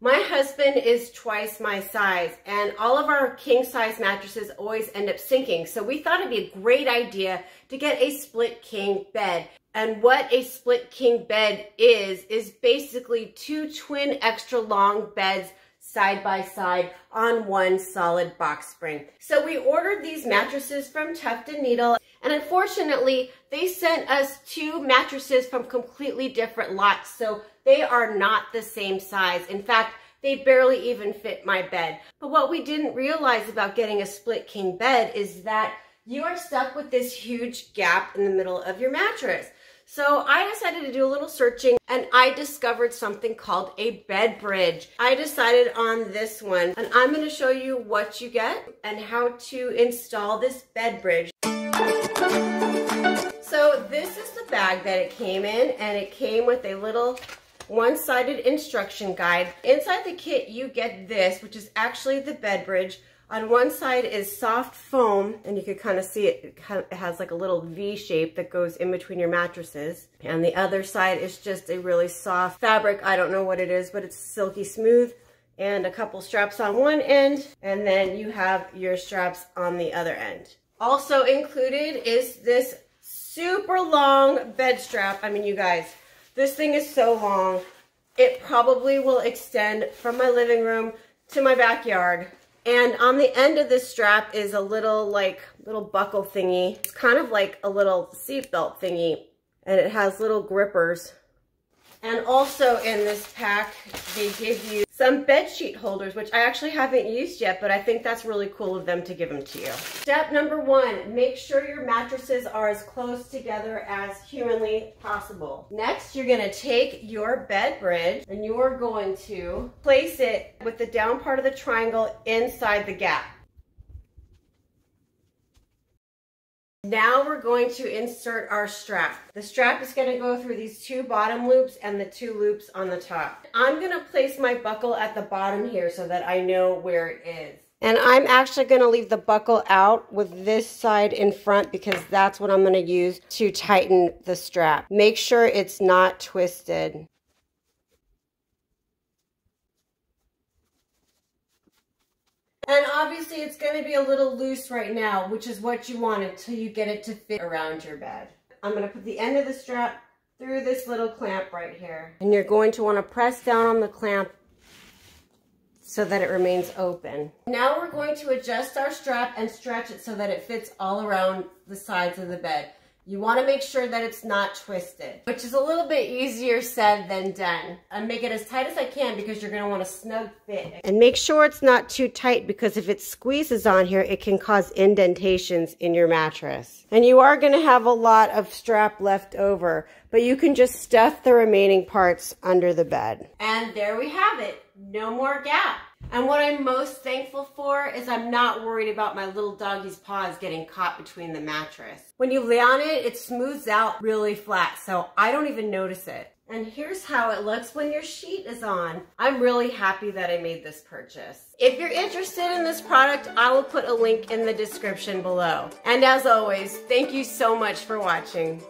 My husband is twice my size and all of our king size mattresses always end up sinking. So we thought it'd be a great idea to get a split king bed. And what a split king bed is, is basically two twin extra long beds side by side on one solid box spring. So we ordered these mattresses from Tuft Needle and unfortunately they sent us two mattresses from completely different lots. So they are not the same size. In fact, they barely even fit my bed. But what we didn't realize about getting a split king bed is that you are stuck with this huge gap in the middle of your mattress. So I decided to do a little searching and I discovered something called a bed bridge. I decided on this one and I'm gonna show you what you get and how to install this bed bridge. So this is the bag that it came in and it came with a little one-sided instruction guide. Inside the kit you get this, which is actually the bed bridge on one side is soft foam, and you can kind of see it, it has like a little V shape that goes in between your mattresses. And the other side is just a really soft fabric. I don't know what it is, but it's silky smooth. And a couple straps on one end, and then you have your straps on the other end. Also included is this super long bed strap. I mean, you guys, this thing is so long. It probably will extend from my living room to my backyard. And on the end of this strap is a little like little buckle thingy. It's kind of like a little seatbelt thingy and it has little grippers. And also in this pack, they give you some bed sheet holders, which I actually haven't used yet, but I think that's really cool of them to give them to you. Step number one, make sure your mattresses are as close together as humanly possible. Next, you're gonna take your bed bridge and you're going to place it with the down part of the triangle inside the gap. Now we're going to insert our strap. The strap is going to go through these two bottom loops and the two loops on the top. I'm going to place my buckle at the bottom here so that I know where it is. And I'm actually going to leave the buckle out with this side in front because that's what I'm going to use to tighten the strap. Make sure it's not twisted. And obviously it's going to be a little loose right now, which is what you want until you get it to fit around your bed. I'm going to put the end of the strap through this little clamp right here. And you're going to want to press down on the clamp so that it remains open. Now we're going to adjust our strap and stretch it so that it fits all around the sides of the bed. You wanna make sure that it's not twisted, which is a little bit easier said than done. I make it as tight as I can because you're gonna want a snug fit. And make sure it's not too tight because if it squeezes on here, it can cause indentations in your mattress. And you are gonna have a lot of strap left over, but you can just stuff the remaining parts under the bed. And there we have it, no more gap. And what I'm most thankful for is I'm not worried about my little doggy's paws getting caught between the mattress. When you lay on it, it smooths out really flat, so I don't even notice it. And here's how it looks when your sheet is on. I'm really happy that I made this purchase. If you're interested in this product, I will put a link in the description below. And as always, thank you so much for watching.